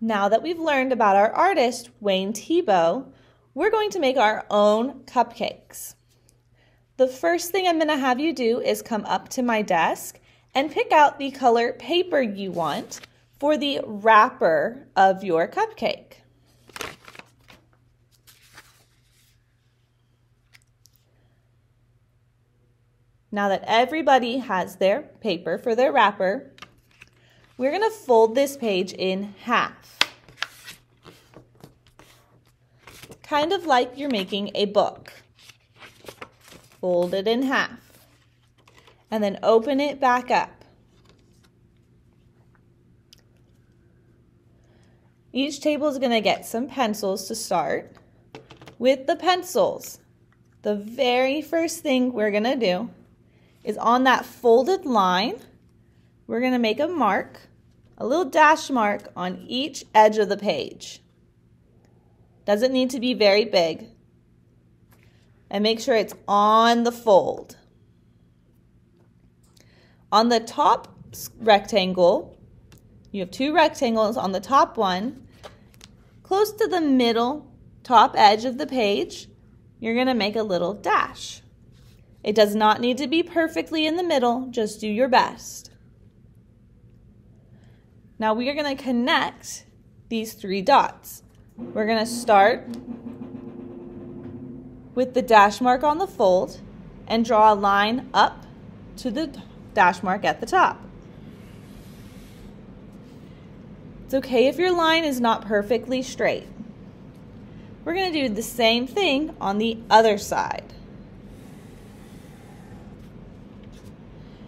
Now that we've learned about our artist, Wayne Thiebaud, we're going to make our own cupcakes. The first thing I'm going to have you do is come up to my desk and pick out the color paper you want for the wrapper of your cupcake. Now that everybody has their paper for their wrapper, we're going to fold this page in half. Kind of like you're making a book. Fold it in half. And then open it back up. Each table is going to get some pencils to start. With the pencils, the very first thing we're going to do is on that folded line, we're going to make a mark, a little dash mark on each edge of the page. Doesn't need to be very big. And make sure it's on the fold. On the top rectangle, you have two rectangles on the top one. Close to the middle top edge of the page, you're going to make a little dash. It does not need to be perfectly in the middle, just do your best. Now we are going to connect these three dots. We're going to start with the dash mark on the fold and draw a line up to the dash mark at the top. It's okay if your line is not perfectly straight. We're going to do the same thing on the other side.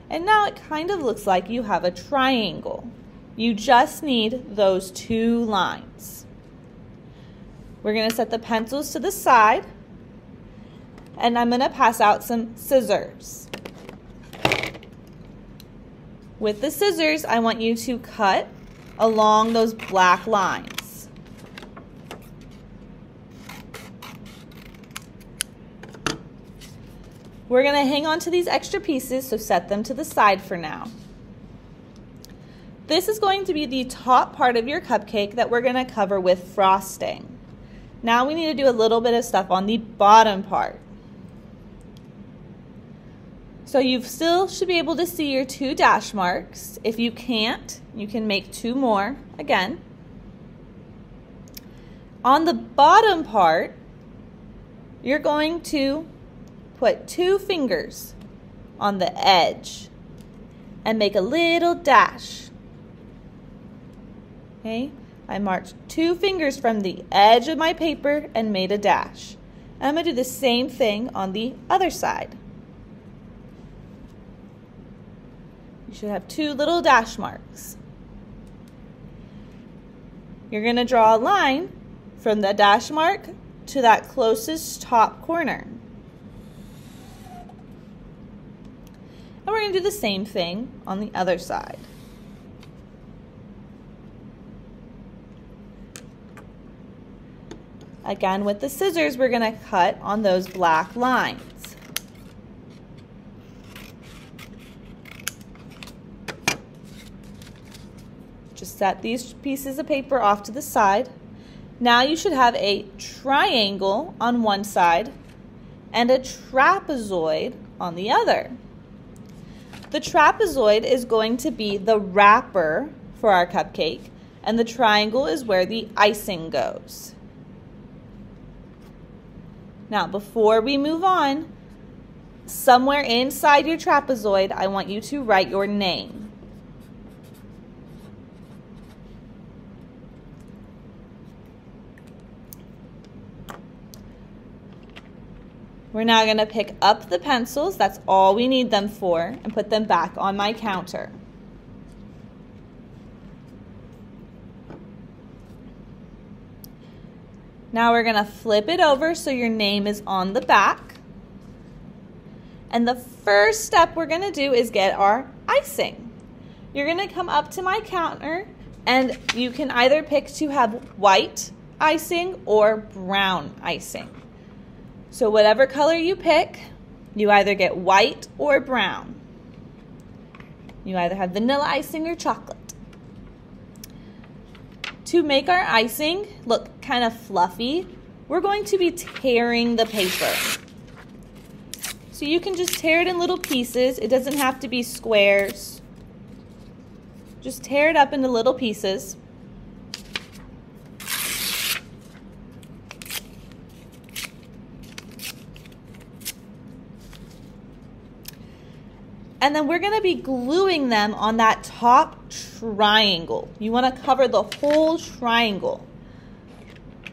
And now it kind of looks like you have a triangle. You just need those two lines. We're going to set the pencils to the side and I'm going to pass out some scissors. With the scissors, I want you to cut along those black lines. We're going to hang on to these extra pieces, so set them to the side for now. This is going to be the top part of your cupcake that we're going to cover with frosting. Now we need to do a little bit of stuff on the bottom part. So you still should be able to see your two dash marks. If you can't, you can make two more again. On the bottom part, you're going to put two fingers on the edge and make a little dash. Okay, I marked two fingers from the edge of my paper and made a dash. I'm going to do the same thing on the other side. You should have two little dash marks. You're going to draw a line from the dash mark to that closest top corner. And we're going to do the same thing on the other side. Again, with the scissors, we're going to cut on those black lines. Just set these pieces of paper off to the side. Now you should have a triangle on one side and a trapezoid on the other. The trapezoid is going to be the wrapper for our cupcake, and the triangle is where the icing goes. Now, before we move on, somewhere inside your trapezoid, I want you to write your name. We're now going to pick up the pencils, that's all we need them for, and put them back on my counter. Now we're going to flip it over so your name is on the back. And the first step we're going to do is get our icing. You're going to come up to my counter and you can either pick to have white icing or brown icing. So whatever color you pick, you either get white or brown. You either have vanilla icing or chocolate. To make our icing look kind of fluffy, we're going to be tearing the paper. So you can just tear it in little pieces. It doesn't have to be squares. Just tear it up into little pieces. And then we're gonna be gluing them on that top triangle. You wanna cover the whole triangle.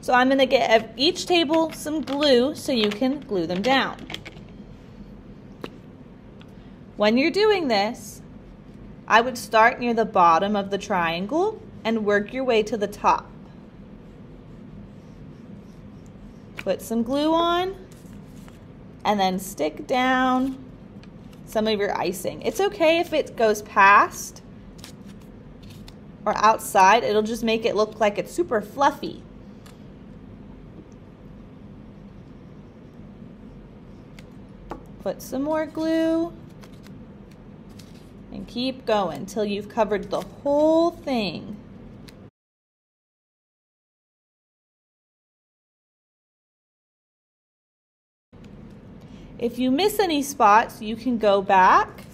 So I'm gonna get each table some glue so you can glue them down. When you're doing this, I would start near the bottom of the triangle and work your way to the top. Put some glue on and then stick down some of your icing. It's okay if it goes past or outside. It'll just make it look like it's super fluffy. Put some more glue and keep going until you've covered the whole thing. If you miss any spots, you can go back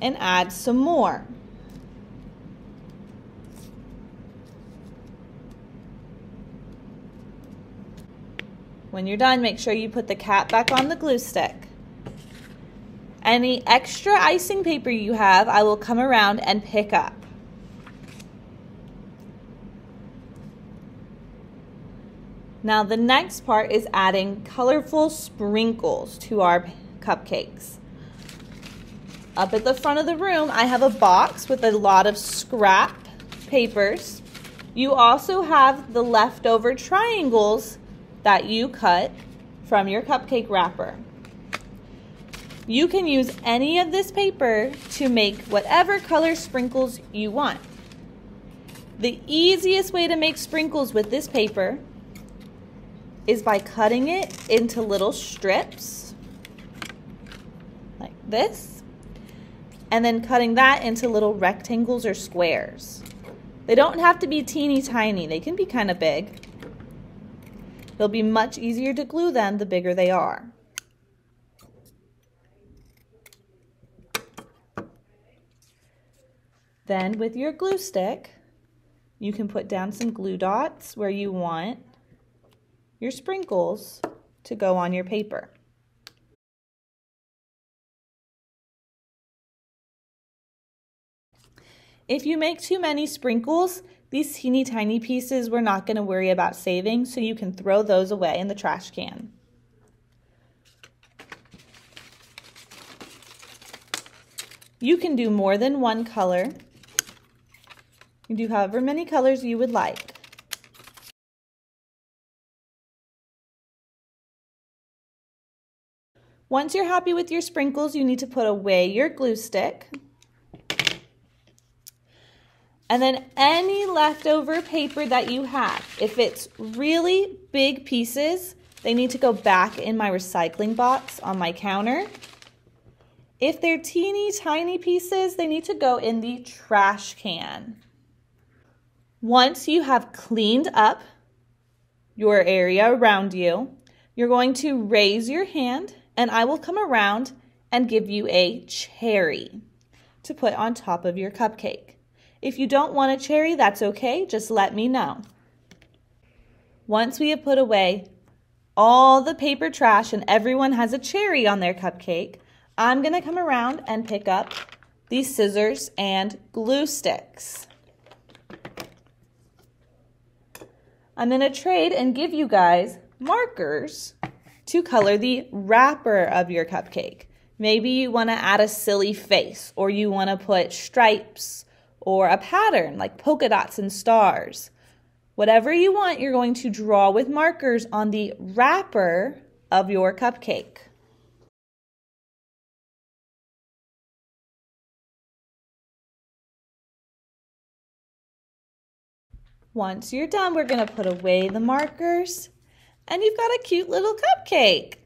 and add some more. When you're done, make sure you put the cap back on the glue stick. Any extra icing paper you have, I will come around and pick up. Now the next part is adding colorful sprinkles to our cupcakes. Up at the front of the room, I have a box with a lot of scrap papers. You also have the leftover triangles that you cut from your cupcake wrapper. You can use any of this paper to make whatever color sprinkles you want. The easiest way to make sprinkles with this paper is by cutting it into little strips like this and then cutting that into little rectangles or squares. They don't have to be teeny tiny, they can be kind of big. It'll be much easier to glue them the bigger they are. Then with your glue stick, you can put down some glue dots where you want your sprinkles to go on your paper. If you make too many sprinkles, these teeny tiny pieces we're not going to worry about saving, so you can throw those away in the trash can. You can do more than one color. You do however many colors you would like. Once you're happy with your sprinkles, you need to put away your glue stick. And then any leftover paper that you have, if it's really big pieces, they need to go back in my recycling box on my counter. If they're teeny tiny pieces, they need to go in the trash can. Once you have cleaned up your area around you, you're going to raise your hand and I will come around and give you a cherry to put on top of your cupcake. If you don't want a cherry, that's okay. Just let me know. Once we have put away all the paper trash and everyone has a cherry on their cupcake, I'm going to come around and pick up these scissors and glue sticks. I'm going to trade and give you guys markers to color the wrapper of your cupcake. Maybe you want to add a silly face, or you want to put stripes or a pattern like polka dots and stars. Whatever you want, you're going to draw with markers on the wrapper of your cupcake. Once you're done, we're going to put away the markers and you've got a cute little cupcake.